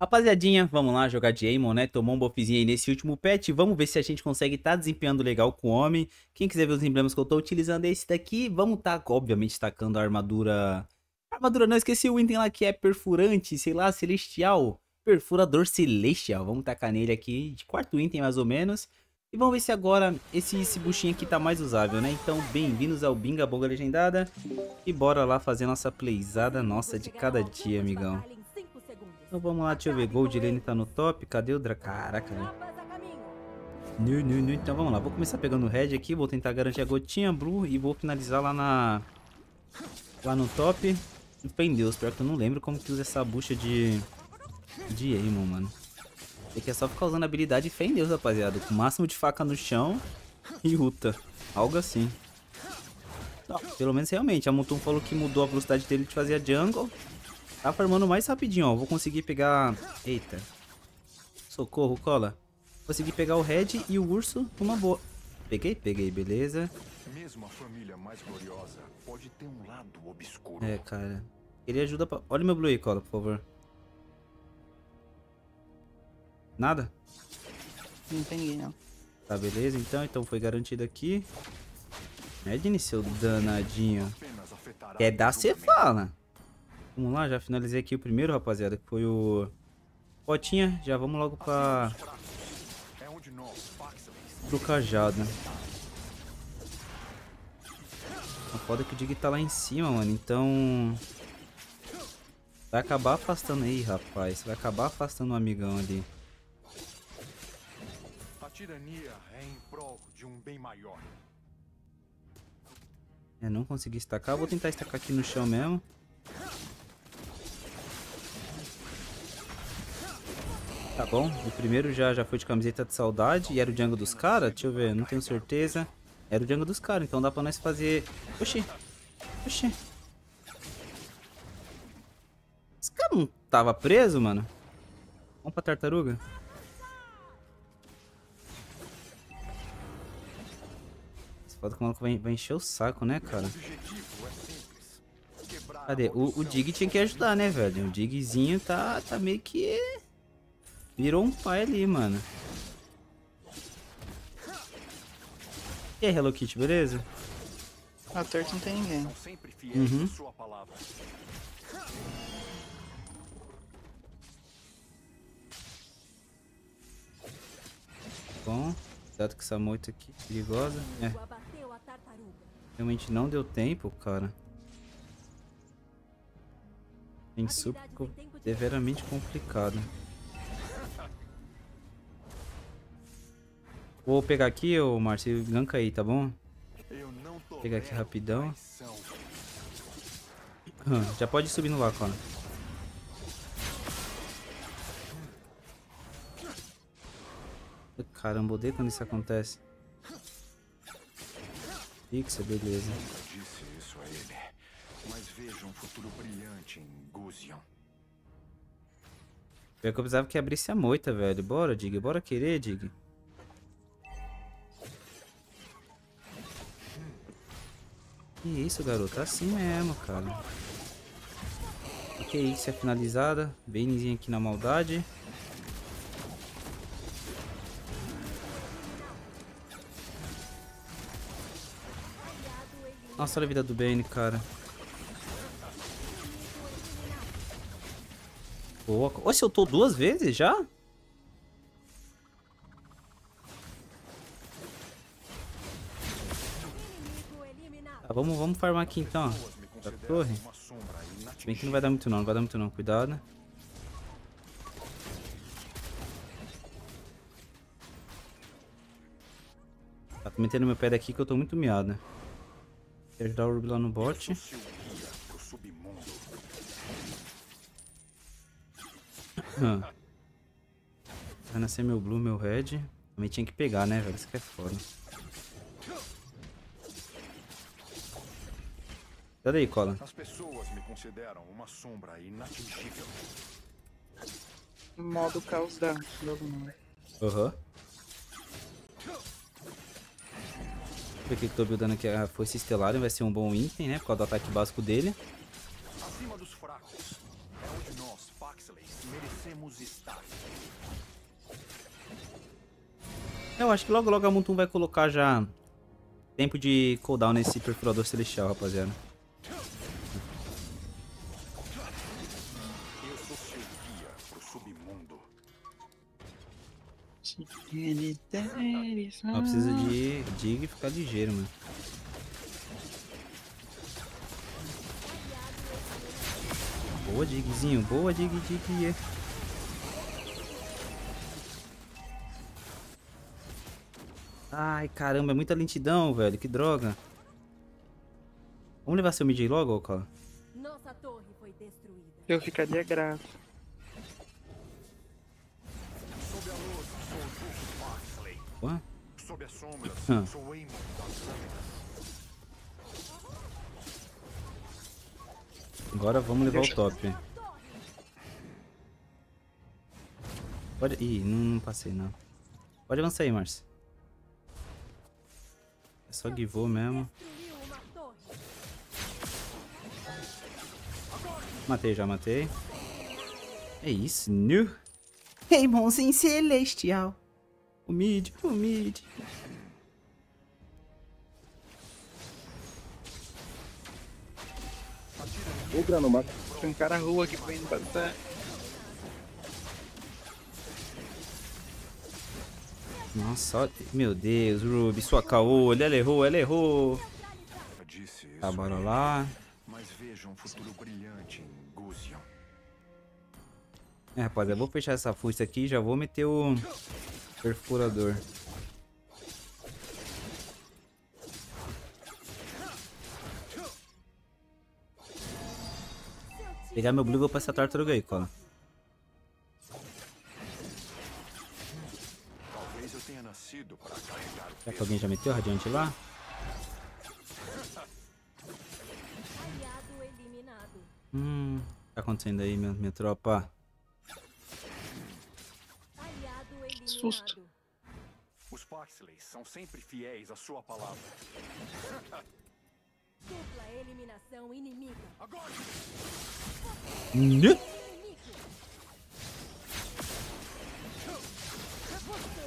Rapaziadinha, vamos lá jogar de Aemon, né? Tomou um buffzinho aí nesse último patch. Vamos ver se a gente consegue tá desempenhando legal com o homem. Quem quiser ver os emblemas que eu tô utilizando é esse daqui. Vamos tá, obviamente, tacando a armadura... Armadura não, esqueci o item lá que é perfurante, sei lá, celestial. Perfurador celestial. Vamos tacar nele aqui, de quarto item mais ou menos. E vamos ver se agora esse, esse buchinho aqui tá mais usável, né? Então, bem-vindos ao Binga Bonga Legendada. E bora lá fazer nossa playzada nossa de cada dia, amigão. Então vamos lá, deixa eu ver. Gold Lane tá no top. Cadê o Dra... Caraca, velho. Nu, nu, nu. Então vamos lá. Vou começar pegando o Red aqui. Vou tentar garantir a gotinha Blue. E vou finalizar lá na... Lá no top. Em Deus. Pior que eu não lembro como que usa essa bucha de... De Aimon, mano. Tem que é só ficar usando a habilidade fé em Deus, rapaziada. Com o máximo de faca no chão e luta. Algo assim. Não, pelo menos realmente. A Mutum falou que mudou a velocidade dele de fazer a jungle. Tá farmando mais rapidinho, ó. Vou conseguir pegar... Eita. Socorro, cola. Consegui pegar o Red e o Urso numa boa. Peguei? Peguei, beleza. Mesmo a família mais gloriosa pode ter um lado obscuro. É, cara. Ele ajuda pra... Olha meu Blue aí, cola, por favor. Nada? Não peguei, não. Tá, beleza, então. Então foi garantido aqui. Edne, seu danadinho. Quer dar, você fala. Vamos lá, já finalizei aqui o primeiro, rapaziada, que foi o Potinha. Já vamos logo pra... Pro cajado. A foda é que o Dig tá lá em cima, mano. Então... Vai acabar afastando aí, rapaz. Vai acabar afastando o um amigão ali. A tirania é em prol de um bem maior. É, não consegui estacar. Vou tentar estacar aqui no chão mesmo. Tá bom, o primeiro já, já foi de camiseta de saudade e era o Django dos caras? Deixa eu ver, não tenho certeza. Era o Django dos caras, então dá pra nós fazer... Oxi, oxi. Esse cara não tava preso, mano? Vamos pra tartaruga? Esse foda que o maluco vai, vai encher o saco, né, cara? Cadê? O, o Dig tinha que ajudar, né, velho? O Digzinho tá, tá meio que... Virou um pai ali, mano. E aí, Hello Kitty, beleza? A torta não tem ninguém. Uhum. Bom, cuidado com essa moita aqui, perigosa. É. Realmente não deu tempo, cara. Tem super severamente complicado. Vou pegar aqui, ô Márcio, ganka aí, tá bom? Vou pegar aqui rapidão. Hum, já pode subir no lá, cara. Caramba, odeio quando isso acontece. Fixa, beleza. Um em Guzion. Eu precisava que abrisse a moita, velho. Bora, Dig. Bora querer, Dig. Que isso, garoto? Assim mesmo, cara. Ok, isso é finalizada. Benizinho aqui na maldade. Nossa, olha a vida do Bane, cara. Boa. Se eu tô duas vezes já? Tá, vamos, vamos farmar aqui então, ó. Da torre. Bem que não vai dar muito não, não vai dar muito não. Cuidado. Tá, tô metendo meu pé daqui que eu tô muito miado. Quero ajudar o Ruby lá no bot. Vai nascer meu blue, meu red. Também tinha que pegar, né, velho? Isso aqui é foda. Cadê aí, Cola? As pessoas me consideram uma sombra inatingível. Modo caos da jogo não. Aham. Uhum. Por que, tô buildando aqui a foice estelar vai ser um bom item, né? Por causa do ataque básico dele. Acima dos fracos. É onde nós, Merecemos estar. Eu acho que logo logo a Mutum vai colocar já tempo de cooldown nesse perfurador celestial, rapaziada. Ela precisa de dig e ficar ligeiro, mano. Boa, digzinho. Boa, dig, dig. Ai, caramba, é muita lentidão, velho. Que droga. Vamos levar seu mid aí logo, Okola? Nossa torre foi destruída. Eu ficaria grato. Sob as sombras, sou Aemon das lâminas. Agora vamos levar o top. Pode... Ih, não, não passei, não. Pode avançar aí, Márcio. É só givou mesmo. Matei já, matei. É isso, nu. Reimonzinho celestial. O mid, o mid. Ô, Granomata. Tem um cara rua aqui pra indo passar. Nossa, olha... meu Deus, Ruby, sua caô, ela errou, ela errou. Tá, bora lá. Mas veja um futuro brilhante em Gusion. É, rapaziada, eu vou fechar essa fusta aqui e já vou meter o perfurador. Pegar meu blue vou pra essa tartaruga aí, cola. Talvez eu tenha nascido para carregar Será que alguém já meteu radiante lá? Aliado eliminado. Hum, o que tá acontecendo aí, minha, minha tropa? Susto. Os Parsley são sempre fiéis à sua palavra. Dupla eliminação inimiga. Agora!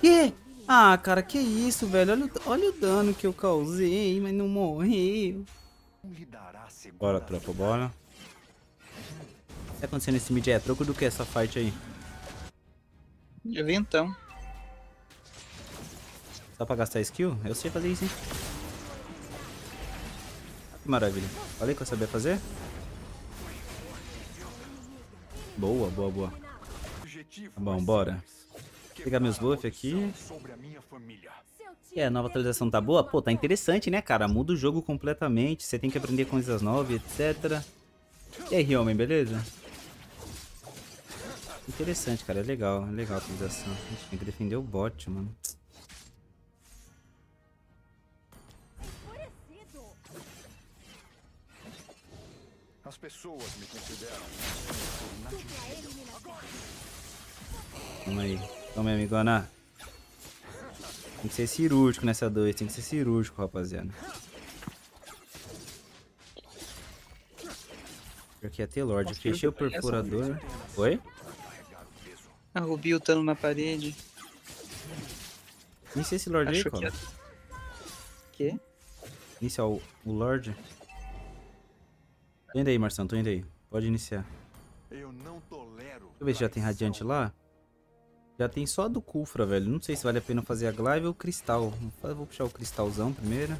Que? Ah, cara, que isso, velho? Olha, o- olha o dano que eu causei, mas não morreu. Segunda Bora, tropa, bora. O que tá acontecendo nesse mid? É troco do que essa fight aí? Eu vi então. Só pra gastar skill? Eu sei fazer isso, hein? Que maravilha. Falei que eu sabia fazer? Boa, boa, boa. Tá bom, bora. simples. Pegar meus Quebrar a buff aqui. E a nova atualização tá boa? Pô, tá interessante, né, cara? Muda o jogo completamente. Você tem que aprender coisas novas, etc. E aí, homem, beleza? Interessante, cara. É legal. É legal a atualização. A gente tem que defender o bot, mano. As pessoas me consideram. Toma aí. Toma aí, amigona. Tem que ser cirúrgico nessa 2. Tem que ser cirúrgico, rapaziada. Aqui é ter Lorde. Fechei o perfurador. Oi? A Rubi lutando na parede. Inicia esse Lorde aí, Achou que ia... Quê? Iniciar o, o Lorde. Tô indo aí, Marção. Tô indo aí. Pode iniciar. Eu não tolero. Deixa eu ver se já tem radiante lá. Já tem só a do Kufra, velho. Não sei se vale a pena fazer a Glaive ou o Cristal. Vou vou puxar o Cristalzão primeiro.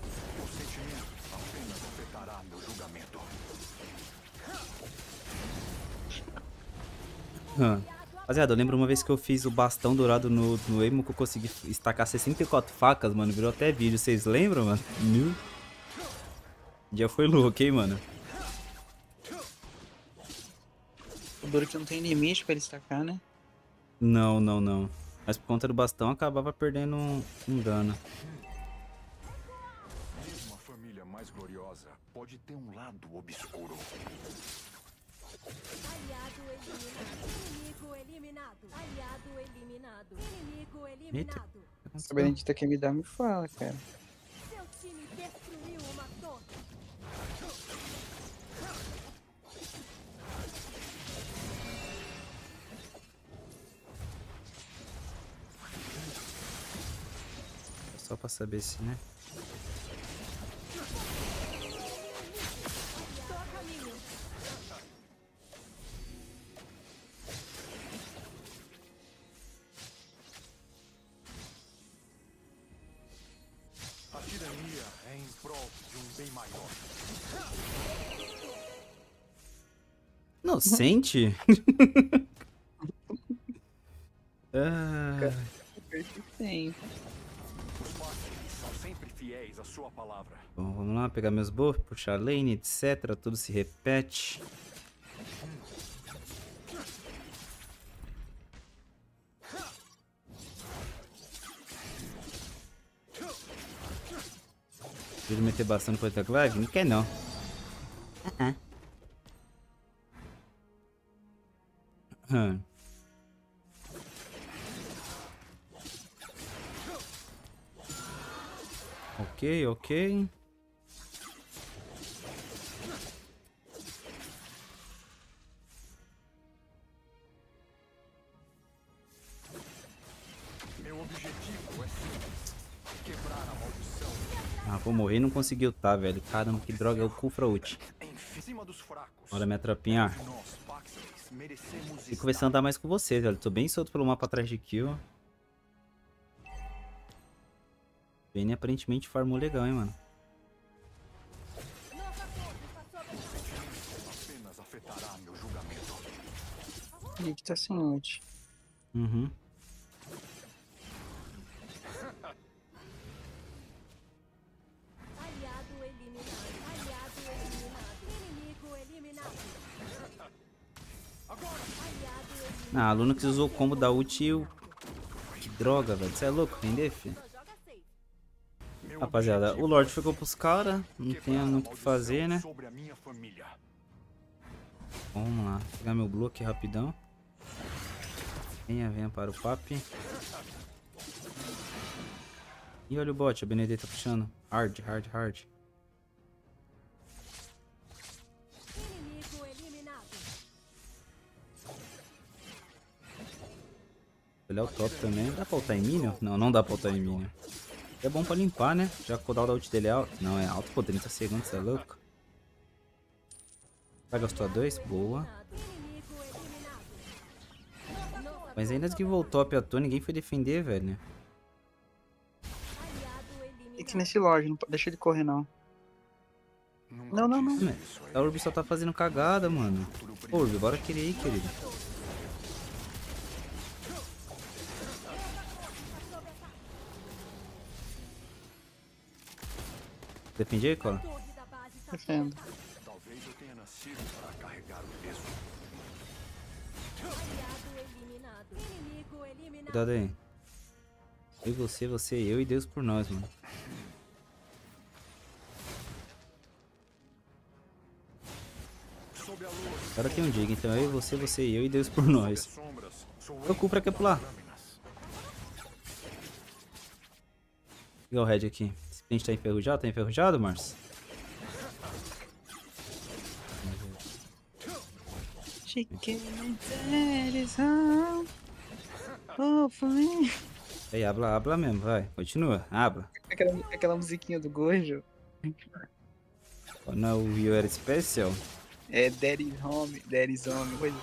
Rapaziada, eu lembro uma vez que eu fiz o bastão dourado no, no Emo que eu consegui estacar 64 facas, mano. Virou até vídeo. Vocês lembram, mano? Meu. Dia foi louco, hein, mano? O duro que não tem limite pra ele estacar, né? Não, não, não. Mas por conta do bastão acabava perdendo um, um dano. Mesmo a família mais gloriosa pode ter um lado obscuro. Aliado eliminado. Inimigo eliminado. Aliado eliminado. Inimigo eliminado. Se a Benedita quer me dar, me fala, cara. Pra saber se, né? A tirania é em prol de um bem maior. Inocente? ah, Persistente. Fiéis à sua palavra. bom, vamos lá, pegar meus buffs, puxar lane, etc. Tudo se repete. Preciso meter bastante coisa da live? Não quer não. Ah, ah. Ok, ok. Meu objetivo é simples: quebrar a maldição Ah, vou morrer e não conseguiu tá, velho. Caramba, que droga é o Kufra ult. Bora, minha merecemos Fico começando a andar mais com vocês, velho. Tô bem solto pelo mapa atrás de kill. Vini aparentemente farmou legal, hein, mano. Julgamento. Nick tá sem ult. Uhum. Aliado eliminado. Aliado eliminado. Inimigo eliminado. Aliado eliminado. Ah, a Lunox usou o combo da ult e o... Que droga, velho. Você é louco? Render, filho? Rapaziada, o Lorde ficou pros caras. Não tem muito o que fazer, né? Vamos lá. Pegar meu blue aqui rapidão. Venha, venha para o papi. E olha o bot, a Benedetta puxando. Hard, hard, hard. Olhar o top também. Dá pra ultar em minion? Não, não dá pra ultar em minion. É bom pra limpar, né? Já que o cooldown da ult dele é alto. Não, é alto, pô, 30 segundos, você é louco? Vai gastou a 2? Boa. Mas ainda que voltou a toa, ninguém foi defender, velho. Tem que ir nesse loja, não deixa ele correr não. Não, não, não. a A Urb só tá fazendo cagada, mano. Ô, Urb, bora querer aí, querido. Defendi aí, Cola? Defendo. Talvez eu tenha nascido para carregar o peso. Cuidado aí. Eu, você, você, eu e Deus por nós, mano. Agora tem um dig, então eu, você, você, eu e Deus por nós. Eu cu pra que pular? lâminas. Pegar o red aqui. Esse print tá enferrujado? Tá enferrujado, Mars? Chicken that is home. Oh, foi. Aí, habla, habla mesmo, vai. Continua, habla. Aquela, aquela musiquinha do Gojo. Oh, Não, o You Era Special? É Daddy's Home, Daddy's Home, coisa.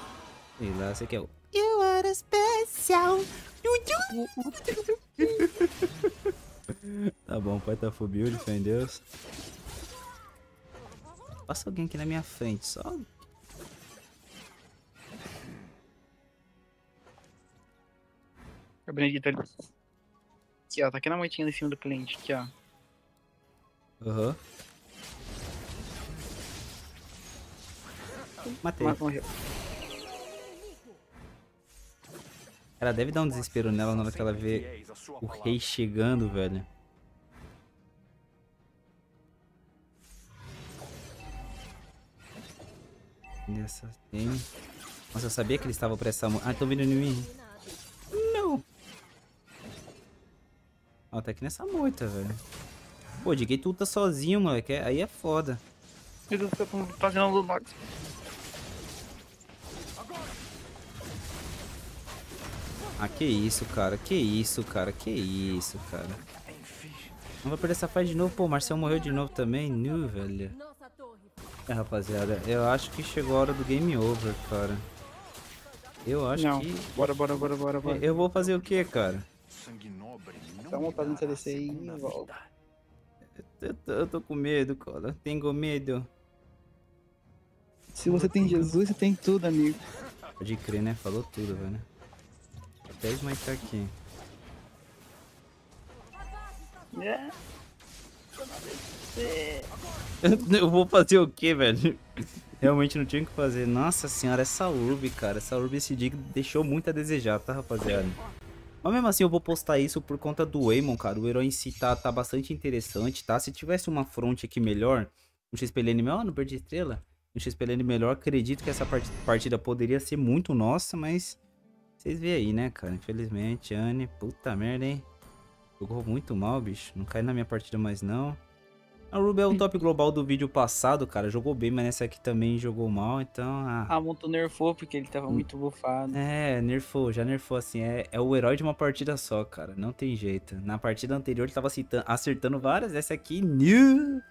Sei lá, você quer o You Are Special. tá bom, pai tá full build, fé em Deus. Passa alguém aqui na minha frente, só. A Benedita ali. Aqui, ó, tá aqui na moitinha em cima do cliente, aqui, ó. Aham. Matei. Ma- Morreu. Ela deve dar um desespero nela na hora que ela vê o rei chegando, velho. Nessa tem. Nossa, eu sabia que eles estavam pra essa. Ah, estão vindo em mim. Não. Ó, tá aqui nessa moita, velho. Pô, Diguei tu tá sozinho, moleque. é- Aí é foda. Eu tô fazendo um Lunox. Ah, que isso, cara. Que isso, cara. Que isso, cara. Não vou perder essa fight de novo. Pô, o Marcel morreu de novo também. Nu, velho. É, rapaziada, eu acho que chegou a hora do game over, cara. Eu acho Não. que... Bora, bora, bora, bora, bora. Eu vou fazer o quê, cara? Sangue nobre não Dá uma vontade no CDC aí e volta. Eu tô, eu tô com medo, cara. Tenho medo. Se você tem Jesus, você tem tudo, amigo. Pode crer, né? Falou tudo, velho. Até smite aqui. É. Eu vou fazer o quê, velho? Realmente não tinha o que fazer. Nossa senhora, essa urb, cara. Essa urb esse dig deixou muito a desejar, tá, rapaziada? Mas mesmo assim eu vou postar isso por conta do Eamon, cara. O herói em si tá, tá bastante interessante, tá? Se tivesse uma front aqui melhor, um XPLN melhor, no Bird Estrela, um XPLN melhor, acredito que essa part- partida poderia ser muito nossa, mas... Vocês veem aí, né, cara? Infelizmente, Anne, puta merda, hein? Jogou muito mal, bicho. Não cai na minha partida mais, não. A Ruby é o top global do vídeo passado, cara. Jogou bem, mas nessa aqui também jogou mal, então... Ah, A Monto nerfou porque ele tava muito bufado. é, nerfou, já nerfou, assim. É, é o herói de uma partida só, cara. Não tem jeito. Na partida anterior ele tava acertando, acertando várias. Essa aqui, new.